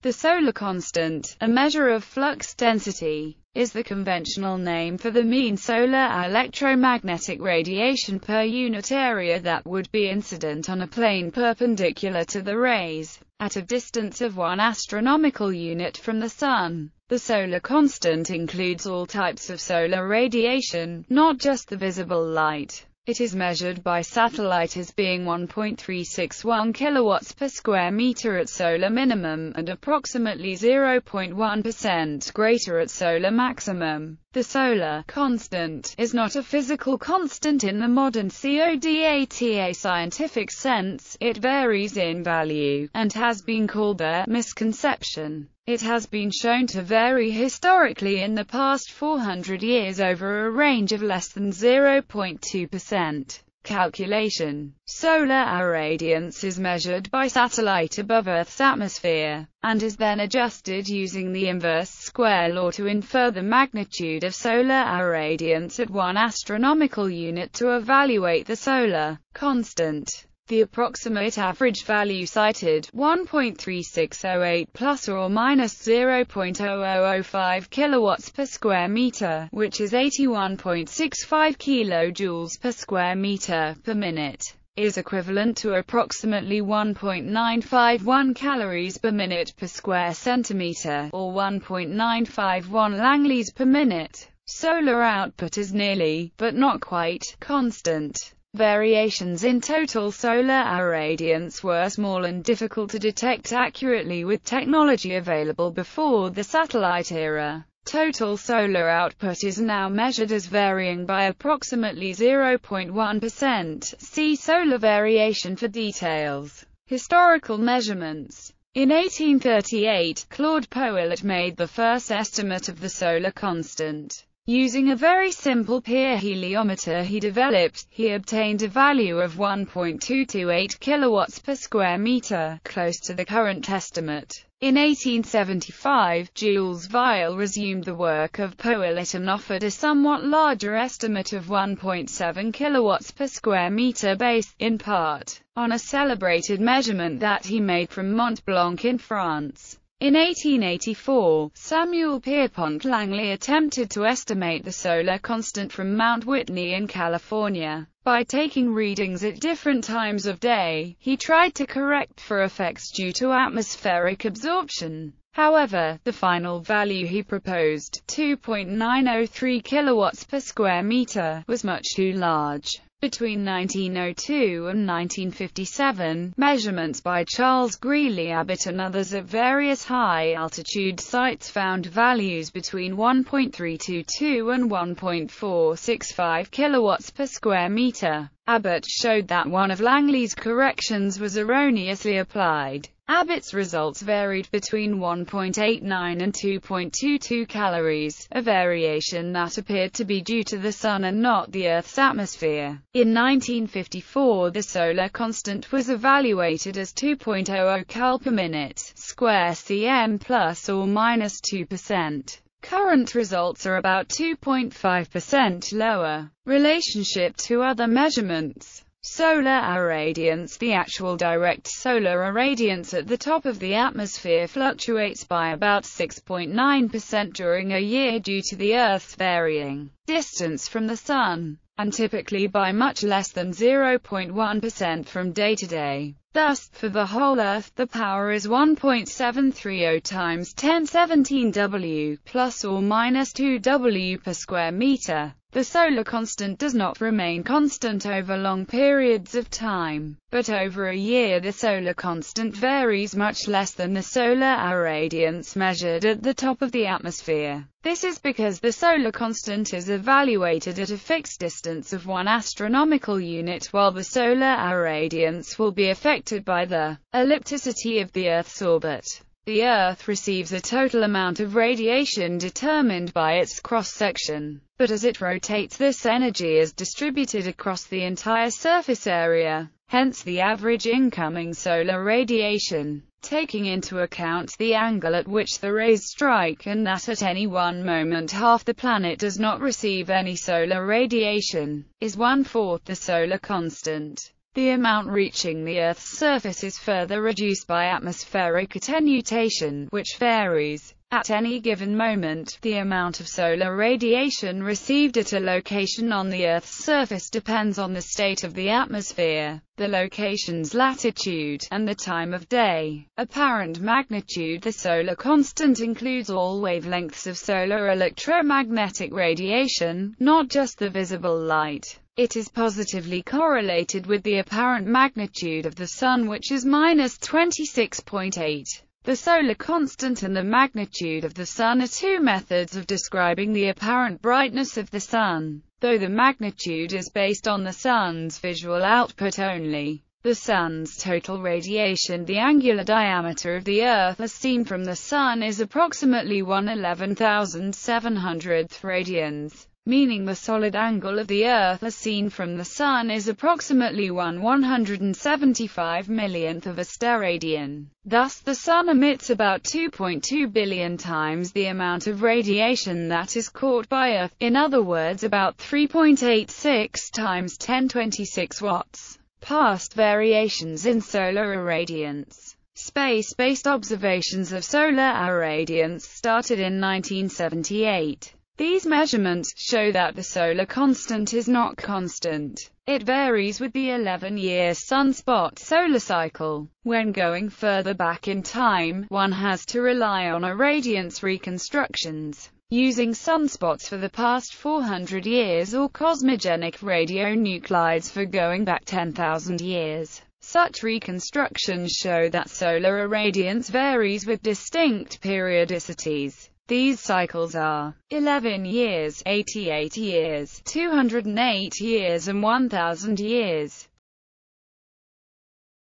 The solar constant, a measure of flux density, is the conventional name for the mean solar electromagnetic radiation per unit area that would be incident on a plane perpendicular to the rays, at a distance of one astronomical unit from the Sun. The solar constant includes all types of solar radiation, not just the visible light. It is measured by satellite as being 1.361 kilowatts per square meter at solar minimum, and approximately 0.1% greater at solar maximum. The solar constant is not a physical constant in the modern CODATA scientific sense, it varies in value, and has been called a misconception. It has been shown to vary historically in the past 400 years over a range of less than 0.2%. Calculation Solar irradiance is measured by satellite above Earth's atmosphere, and is then adjusted using the inverse square law to infer the magnitude of solar irradiance at one astronomical unit to evaluate the solar constant. The approximate average value cited, 1.3608 plus or minus 0.0005 kilowatts per square meter, which is 81.65 kilojoules per square meter per minute is equivalent to approximately 1.951 calories per minute per square centimeter, or 1.951 Langleys per minute. Solar output is nearly, but not quite, constant. Variations in total solar irradiance were small and difficult to detect accurately with technology available before the satellite era. Total solar output is now measured as varying by approximately 0.1%. See solar variation for details. Historical measurements in 1838, Claude Pouillet made the first estimate of the solar constant. Using a very simple pyrheliometer he developed, he obtained a value of 1.228 kilowatts per square meter, close to the current estimate. In 1875, Jules Violle resumed the work of Pouillet and offered a somewhat larger estimate of 1.7 kilowatts per square meter based, in part, on a celebrated measurement that he made from Mont Blanc in France. In 1884, Samuel Pierpont Langley attempted to estimate the solar constant from Mount Whitney in California. By taking readings at different times of day, he tried to correct for effects due to atmospheric absorption. However, the final value he proposed, 2.903 kilowatts per square meter, was much too large. Between 1902 and 1957, measurements by Charles Greeley Abbot and others at various high-altitude sites found values between 1.322 and 1.465 kilowatts per square meter. Abbot showed that one of Langley's corrections was erroneously applied. Abbot's results varied between 1.89 and 2.22 calories, a variation that appeared to be due to the Sun and not the Earth's atmosphere. In 1954 the solar constant was evaluated as 2.00 cal per minute, square cm plus or minus 2%. Current results are about 2.5% lower. Relationship to other measurements Solar irradiance The actual direct solar irradiance at the top of the atmosphere fluctuates by about 6.9% during a year due to the Earth's varying distance from the Sun, and typically by much less than 0.1% from day to day. Thus, for the whole Earth, the power is 1.730 times 1017 W, plus or minus 2 W per square meter. The solar constant does not remain constant over long periods of time, but over a year the solar constant varies much less than the solar irradiance measured at the top of the atmosphere. This is because the solar constant is evaluated at a fixed distance of one astronomical unit while the solar irradiance will be affected by the ellipticity of the Earth's orbit. The Earth receives a total amount of radiation determined by its cross-section, but as it rotates this energy is distributed across the entire surface area, hence the average incoming solar radiation, taking into account the angle at which the rays strike and that at any one moment half the planet does not receive any solar radiation, is one-fourth the solar constant. The amount reaching the Earth's surface is further reduced by atmospheric attenuation, which varies. At any given moment, the amount of solar radiation received at a location on the Earth's surface depends on the state of the atmosphere, the location's latitude, and the time of day. Apparent magnitude The solar constant includes all wavelengths of solar electromagnetic radiation, not just the visible light. It is positively correlated with the apparent magnitude of the Sun which is minus 26.8. The solar constant and the magnitude of the Sun are two methods of describing the apparent brightness of the Sun, though the magnitude is based on the Sun's visual output only. The Sun's total radiation The angular diameter of the Earth as seen from the Sun is approximately 111,700 radians meaning the solid angle of the Earth as seen from the Sun is approximately 1 175 millionth of a steradian. Thus the Sun emits about 2.2 billion times the amount of radiation that is caught by Earth, in other words about 3.86 times 1026 watts. Past variations in solar irradiance Space-based observations of solar irradiance started in 1978. These measurements show that the solar constant is not constant. It varies with the 11-year sunspot solar cycle. When going further back in time, one has to rely on irradiance reconstructions using sunspots for the past 400 years or cosmogenic radionuclides for going back 10,000 years. Such reconstructions show that solar irradiance varies with distinct periodicities. These cycles are 11 years, 88 years, 208 years and 1000 years.